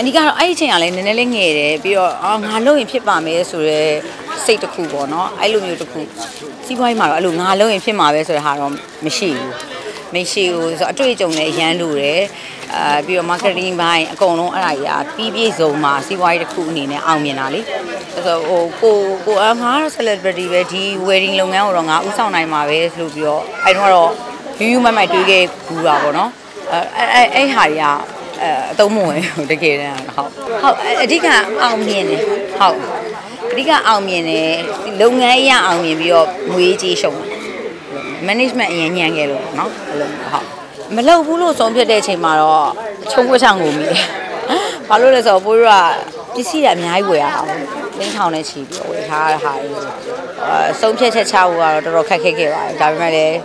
အနီကတော့အဲ့ဒီအချိန်ကလည်းနည်းနည်းလေးငယ်တယ်ပြီးတော့အာငါလုံးရင်ဖြစ်ပါမယ်ဆိုရဲစိတ်တစ်ခုပေါ့နော်အဲ့လိုမျိုးတစ်ခုစီးပွားရေးမှာတော့အဲ့လိုငါလုံးရင်ဖြစ်မှာပဲဆိုတဲ့ဟာတော့မရှိဘူးမရှိဘူးဆိုတော့အတွေ့အကြုံလည်းအရန်လိုတယ်အာပြီးတော့ marketing ဘိုင်းအကုန်လုံးအဲ့ဒါကြီးပြီးပြည့်စုံမှာစီးပွားရေးတစ်ခုအနေနဲ့အောင်မြင်တာလေဆိုတော့ဟိုကိုကိုအငါကတော့ celebrity ပဲဒီ wedding လုပ်ငန်းကိုတော့ငါဥဆောင်နိုင်မှာပဲဆိုပြီးတော့အဲ့တော့တော့ယူယူမိုက်မိုက်တွေးခဲ့ဘူးတာပေါ့နော်အဲအဲ့အဲ့ဟာကြီးက အဲအသုံးမဝင်ဘူးတကယ်တမ်းဟုတ်ဟုတ်အဓိကအောင်မြင်တယ်ဟုတ်အဓိကအောင်မြင်တယ်လုပ်ငန်းအရအောင်မြင်ပြီးတော့ငွေကြီးရှုံတယ် management အရင်ညံခဲ့လို့เนาะအဲ့လိုဟုတ်မလုပ်ဘူးလို့ဆုံးဖြတ်တဲ့အချိန်မှာတော့ချုံခွက်ဆောင်ကိုမိတယ်ဘာလို့လဲဆိုတော့ဘိုးတို့ကပစ္စည်းတွေအများကြီးဝယ်ရအောင်လင်းထောင်နဲ့ချီပြီးဝယ်ထားတဲ့ဟာတွေအဲဆုံးဖြတ်ချက်ချဖို့ကတော့တော်တော်ခက်ခဲခဲ့ပါတယ်ဒါပေမဲ့လည်း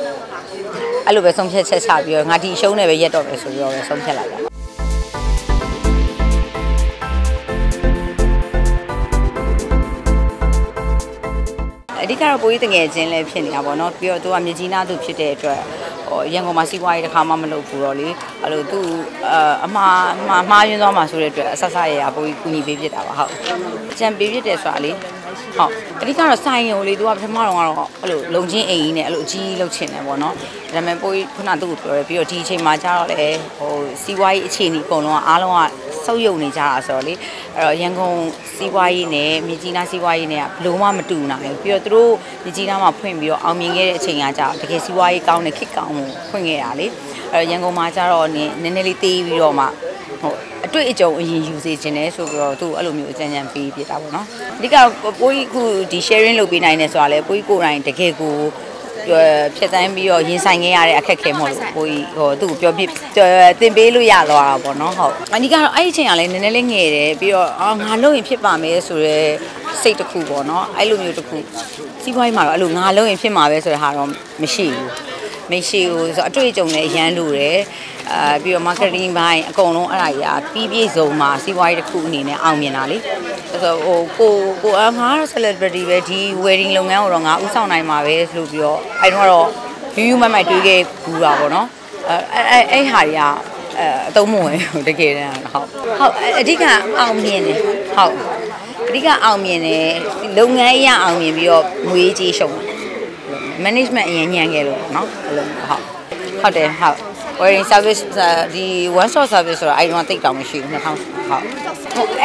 အဲ့လိုပဲဆုံးဖြတ်ချက်ချပြီးတော့ငါဒီရှုံးနေပဲရက်တော့ပဲဆိုပြီးတော့ပဲဆုံးဖြတ်လိုက်တာ အဓိကတော့ပိုးကြီးတငယ်ချင်းလည်းဖြစ်နေတာပေါ့နော်ပြီးတော့သူကမြကြီးနားသူဖြစ်တဲ့အတွက်ဟိုရန်ကုန်မှာစီးပွားရေးတစ်ခါမှမလုပ်ဘူးတော့လေအဲ့လိုသူအမှားမှားမှားယွင်းသွားမှာဆိုတဲ့အတွက်အဆက်ဆက်ရရပိုးကြီးကူညီပေးဖြစ်တာပါဟုတ်အကြံပေးဖြစ်တယ်ဆိုတာလေ ဟုတ်အဓိကတော့ဆိုင်ရုံလေသူကပထမတော့ကတော့အဲ့လိုလုံချင်းအိမ်ကြီးနဲ့အဲ့လိုအကြီးလှုပ်ချင်တယ်ပေါ့နော်ဒါပေမဲ့ပိုးကြီးခုနသူ့ကိုပြောတယ်ပြီးတော့ဒီအချိန်မှာကျတော့လေဟိုစီးပွားရေးအခြေအနေအကုန်လုံးကအားလုံးကဆုပ်ယုပ်နေကြတာဆိုတော့လေအဲ့တော့ရန်ကုန်စီးပွားရေးနဲ့မြကြီးနားစီးပွားရေးနဲ့ကဘလို့မှမတူနိုင်ဘူးပြီးတော့သူတို့မြကြီးနားမှာဖွင့်ပြီးတော့အောင်မြင်ခဲ့တဲ့အချိန်ကကြာတကယ်စီးပွားရေးကောင်းတဲ့ခစ်ကောင်းမှုဖွင့်ခဲ့တာလေအဲ့တော့ရန်ကုန်မှာကျတော့နည်းနည်းလေးတေးပြီးတော့မှဟိုအတွေ့အကြုံအရင်ယူစေခြင်းနဲ့ဆိုပြီးတော့သူအဲ့လိုမျိုးအကြံဉာဏ်ပေးပြတာပေါ့နော်အ ဓိကပိုးကြီးခုဒီ sharing လုပ်ပေးနိုင်တယ်ဆိုတာလေပိုးကြီးကိုယ်တိုင်တကယ်ကိုဖြတ်တန်းပြီးတော့ရင်ဆိုင်ခဲ့ရတဲ့အခက်ခဲမဟုတ်လို့ကိုကြီးဟိုသူ့ကိုပြောပြတင်ပေးလို့ရသွားတာပေါ့နော်ဟုတ်အနီကတော့အဲ့ဒီအချိန်ကလည်းနည်းနည်းလေးငယ်တယ်ပြီးတော့အာငါလုံးရင်ဖြစ်ပါမယ်ဆိုရဲစိတ်တစ်ခုပေါ့နော်အဲ့လိုမျိုးတစ်ခုစီးပွားရေးမှာတော့အဲ့လိုငါလုံးရင်ဖြစ်မှာပဲဆိုတဲ့ဟာတော့မရှိဘူး မရှိဘူးဆိုတော့အတွေ့အကြုံလည်းအရန်လိုတယ်အာပြီးတော့ marketing ဘိုင်းအကုန်လုံးအဲ့ဒါကြီးပြီးပြည့်စုံမှာစီးပွားရေးတစ်ခုအနေနဲ့အောင်မြင်တာလေဆိုတော့ဟိုကိုကိုအငါကတော့ celebrity ပဲဒီ wedding လုပ်ငန်းကိုတော့ငါဥဆောင်နိုင်မှာပဲဆိုပြီးတော့အဲ့တော့တော့ယူယူမိုက်မိုက်တွေးခဲ့ဘူးတာပေါ့နော်အဲအဲ့အဲ့ဟာကြီးကအသုံးမဝင်တကယ်တမ်းဟုတ်ဟုတ်အဓိကအောင်မြင်တယ်ဟုတ်အဓိကအောင်မြင်တယ်လုပ်ငန်းအရအောင်မြင်ပြီးတော့ငွေကြီးရှုံတယ် management အရင်ညံခဲ့လို့เนาะအဲ့လိုဟုတ်ဟုတ်တယ်ဟုတ် wedding service ဒီ one stop service ဆိုတာအဲ့တော့တိတ်တောင်မရှိဘူး2000ဟုတ်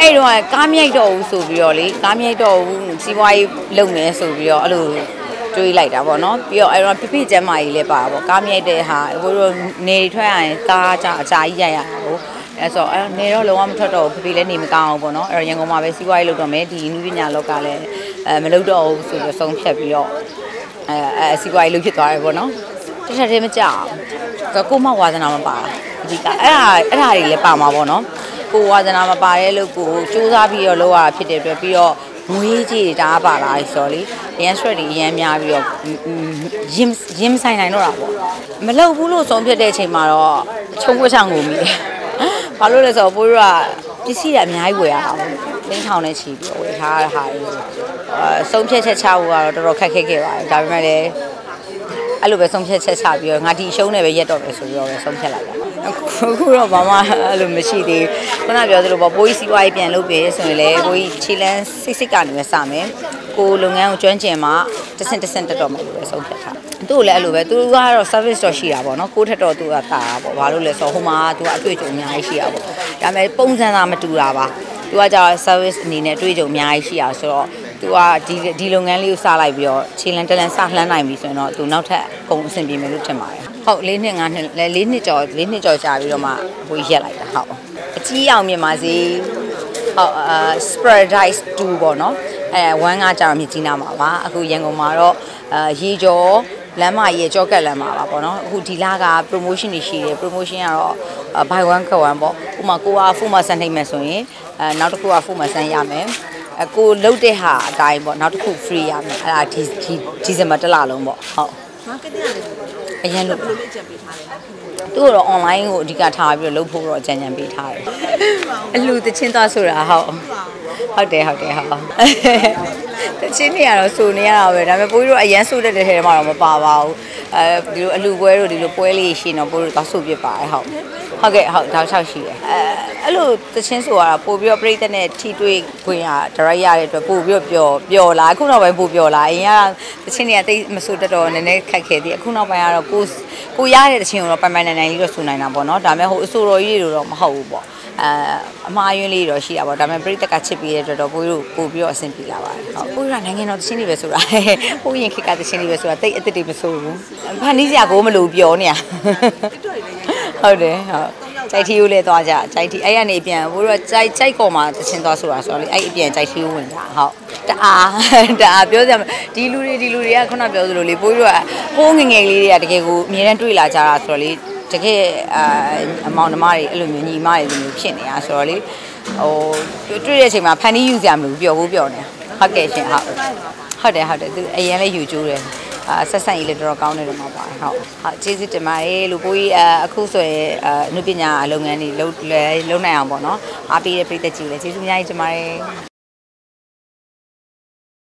အဲ့တော့ကားမြိုက်တော့ဘူးဆိုပြီးတော့လေကားမြိုက်တော့ဘူးစီးပွားရေးလုပ်နေဆိုပြီးတော့အဲ့လိုတွေးလိုက်တာပေါ့နော်ပြီးတော့အဲ့တော့ပြပြကျမ်းမာကြီးလည်းပါတာပေါ့ကားမြိုက်တဲ့ဟာဘိုးတို့နေထွက်ရရင်ကားကြအကြာကြီးရိုက်ရတာကိုအဲ့ဆိုအဲ့နေတော့လုံးဝမထွက်တော့ဘူးပြပြလည်းနေမကောင်းအောင်ပေါ့နော်အဲ့တော့ရန်ကုန်မှာပဲစီးပွားရေးလုပ်တော့မယ်ဒီနည်းပညာလောကလည်းအဲမလုပ်တော့ဘူးဆိုပြီးဆုံးဖြတ်ပြီးတော့ အဲအဲစီးပွားရေးလုပ်ဖြစ်သွားတယ်ပေါ့နော်တစ်ချက်တည်းမကြအောင်ကိုမဝါသနာမပါအဓိကအဲ့ဒါအဲ့ဒါတွေလည်းပါမှာပေါ့နော်ကိုဝါသနာမပါတဲ့လို့ကိုစူးစမ်းပြီးတော့လုပ်ရတာဖြစ်တဲ့အတွက်ပြီးတော့ငွေကြီးတွေတားပါလာဆိုတော့လေရန် stress တွေရမ်းများပြီးတော့ရင်ရင်ဆိုင်နိုင်တော့တာပေါ့မလုပ်ဘူးလို့ဆုံးဖြတ်တဲ့အချိန်မှာတော့ချုံခွက်ဆောင်ကိုမိတယ်ဘာလို့လဲဆိုတော့ဘိုးတို့ကပစ္စည်းတွေအများကြီးဝယ်ရအောင်လင်းထောင်နဲ့ချီပြီးဝယ်ထားတဲ့ဟာတွေ အဲဆုံးဖြတ်ချက်ချဖို့ကတော့တော်တော်ခက်ခဲခဲ့ပါတယ်ဒါပေမဲ့လည်းအဲ့လိုပဲဆုံးဖြတ်ချက်ချပြီးတော့ငါဒီရှုံးနေပဲရက်တော့ပဲဆိုပြီးတော့ပဲဆုံးဖြတ်လိုက်တာအခုတော့ဘာမှအဲ့လိုမရှိသေးဘူးခုနပြောသလိုပေါ့ပိုးကြီးစီးပွားရေးပြန်လုပ်ပြီဆိုရင်လည်းပိုးကြီးခြေလန်းစိတ်စိတ်ကနေပဲစမယ်ကိုလုပ်ငန်းကိုကျွမ်းကျင်မှတဆင့်တဆင့်တက်တော့မယ်လို့ပဲဆုံးဖြတ်ထားသူ့ကိုလည်းအဲ့လိုပဲသူကတော့ service တော့ရှိတာပေါ့နော်ကိုထက်တော့သူကတာတာပေါ့ဘာလို့လဲဆိုတော့ဟိုမှာသူကအတွေ့အကြုံအများကြီးရှိတာပေါ့ဒါပေမဲ့ပုံစံသာမတူတာပါသူကကြာ service အနေနဲ့တွေ့ကြုံအများကြီးရှိတာဆိုတော့ သူကဒီဒီလုပ်ငန်းလေးကိုစလိုက်ပြီးတော့ခြေလန်းတလန်းစလှမ်းနိုင်ပြီဆိုရင်တော့သူနောက်ထပ်အကုန်အဆင်ပြေမယ်လို့ထင်ပါတယ်ဟုတ်၄နှစ်၅နှစ်၄နှစ်ကျော်၄နှစ်ကျော်ကြာပြီးတော့မှဘိုးရက်လိုက်တာဟုတ်အကြီးအောင်မြင်ပါစေဟုတ်အာ spreadize 2ပေါ့နော်အဲ1ကကြာတော့မြကြီးနားမှာပါအခုရန်ကုန်မှာတော့အာရေကျော်လမ်းမရဲ့ကြောကက်လမ်းမှာပါပေါ့နော်အခုဒီလက promotion တွေရှိတယ် promotion ကတော့ buy one get one ပေါ့ဥပမာကိုက full မဆန်ထိတ်မယ်ဆိုရင်အဲနောက်တစ်ခုက full မဆန်ရမယ် အကိုလုတ်တဲ့ဟာအတိုင်းပေါ့နောက်တစ်ခု free ရမယ်အဲ့ဒါဒီဒီဒီဇင်ဘာတစ်လလုံးပေါ့ဟုတ် marketing ကလည်းအရင်လို့ဘယ်လိုလေးချက်ပေးထားလဲသူ့တော့ online ကိုအဓိကထားပြီးတော့လုပ်ဖို့တော့အကြံဉာဏ်ပေးထားတယ်အလူတချင်းသွားဆိုတာဟုတ်ဟုတ်တယ်ဟုတ်တယ်ဟုတ်တချင်းနေရတော့စူနေရတာပဲဒါပေမဲ့ပိုးတို့အရန်စူတဲ့တဲ့ထဲမှာတော့မပါပါဘူးအဲဒီလိုအလူပွဲတို့ဒီလိုပွဲလေးရှိရင်တော့ပိုးတို့သွားစူပြစ်ပါတယ်ဟုတ်ဟုတ်ကဲ့ဟုတ်တောက်လျှောက်ရှိတယ်အဲ အဲ့လိုသချင်းဆိုရတာပို့ပြီးတော့ပြိတ္တနဲ့ထိတွေ့ခွင့်ရဒရိုက်ရတဲ့အတွက်ပို့ပြီးတော့ပျော်ပျော်လာအခုနောက်ပိုင်းပို့ပျော်လာအရင်ကသချင်းတွေကတိတ်မဆိုတတ်တော့နည်းနည်းခက်ခဲသေးအခုနောက်ပိုင်းကတော့ကိုကိုရတဲ့သချင်းကိုတော့ပိုင်ပိုင်နိုင်နိုင်လေးတော့ဆူနိုင်တာပေါ့နော်ဒါပေမဲ့ဟိုအဆိုတော်ကြီးတွေတော့မဟုတ်ဘူးပေါ့အဲအမှားယွင်းလေးတော့ရှိတာပေါ့ဒါပေမဲ့ပြိတ္တကချစ်ပြီးတဲ့အတွက်တော့ပို့လို့ပို့ပြီးတော့အဆင်ပြေလာပါတယ်ဟုတ်ပို့ရနိုင်ငံတော်သချင်းတွေပဲဆိုတာပို့ရင်ခေတ်ကသချင်းတွေပဲဆိုတာတိတ်အစ်စ်တွေမဆိုဘူးဖန်နီးစရာကိုမလိုပြောနေရဟုတ်တယ်ဟုတ် ကြိုက်ထီကိုလည်းသွားကြကြိုက်ထီအဲ့ကနေပြန်ဘိုးတို့ကကြိုက်ကြိုက်ကော်မှာတချင်းသွားဆိုတာဆိုတော့လေအဲ့အပြန်ကြိုက်ထီကိုဝင်တာဟုတ်တအားတအားပြောစရာဒီလူတွေဒီလူတွေကခုနပြောသလိုလေဘိုးတို့ကဟိုးငငယ်လေးတွေကတကယ်ကိုအမြဲတမ်းတွေ့လာကြတာဆိုတော့လေတကယ်အာအမောင်နှမတွေအဲ့လိုမျိုးညီမတွေလိုမျိုးဖြစ်နေတာဆိုတော့လေဟိုတွေ့တဲ့အချိန်မှာဖန်တီးယူစရာမလိုဘူးပျော်ဖို့ပျော်နေဟုတ်ကဲ့ရှင်ဟုတ်ဟုတ်တယ်ဟုတ်တယ်သူအရင်လည်းယူကျိုးတယ်အာ ဆက်ဆံရေးလည်းတော်တော်ကောင်းနေတယ်မှာပါတယ်ဟုတ်ဟုတ်ကျေးဇူးတင်ပါတယ်လို့ကိုကြီးအခုဆိုရင်အနုပညာလုပ်ငန်းတွေလုပ်လဲလုပ်နိုင်အောင်ပေါ့နော်အားပေးတဲ့ပြည်သက်ကြီးလည်းကျေးဇူးအများကြီးတင်ပါတယ်